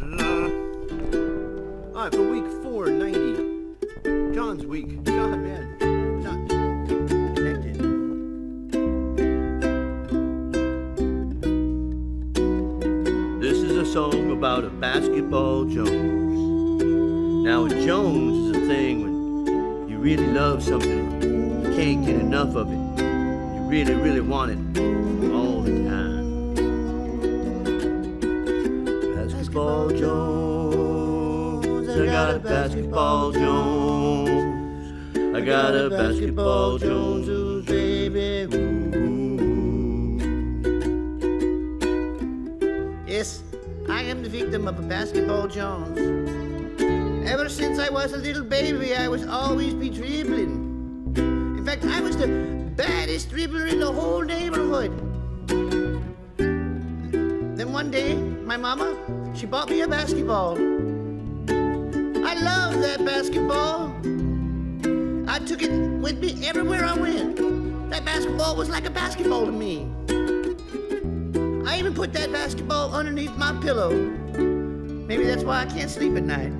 Uh, all right, for week 490. John's week. John, man. Not connected. This is a song about a basketball Jones. Now, a Jones is a thing when you really love something, you can't get enough of it. You really, really want it all the time. Basketball Jones, I got a basketball Jones. I got a basketball Jones, ooh, baby. Ooh. Yes, I am the victim of a basketball Jones. Ever since I was a little baby, I was always be dribbling. In fact, I was the baddest dribbler in the whole neighborhood. Then one day, my mama, she bought me a basketball. I love that basketball. I took it with me everywhere I went. That basketball was like a basketball to me. I even put that basketball underneath my pillow. Maybe that's why I can't sleep at night.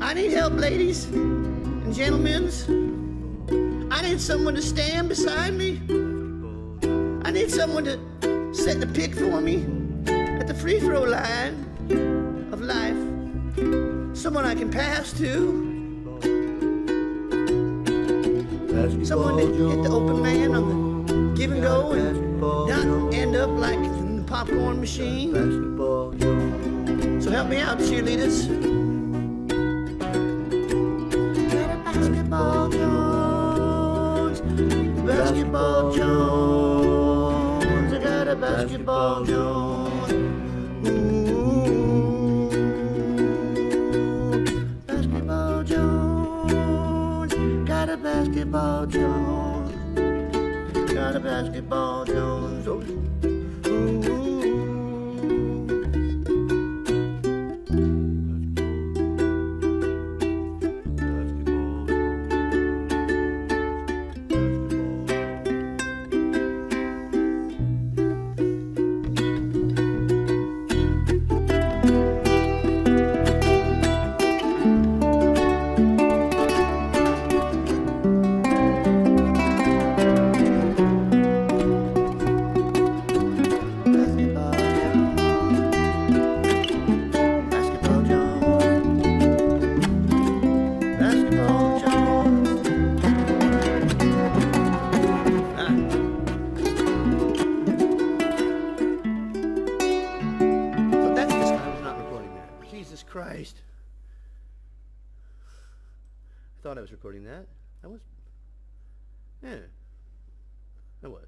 I need help, ladies and gentlemen. I need someone to stand beside me. I need someone to set the pick for me the free throw line of life. Someone I can pass to. Someone to hit the open man on the give and go and not end up like the popcorn machine. So help me out, cheerleaders. Basketball Jones, Basketball Jones, I got a basketball Jones. Basketball Jones, got a basketball Jones. Oh. Jesus Christ. I thought I was recording that. I was. Yeah. I was.